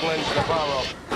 to Navarro.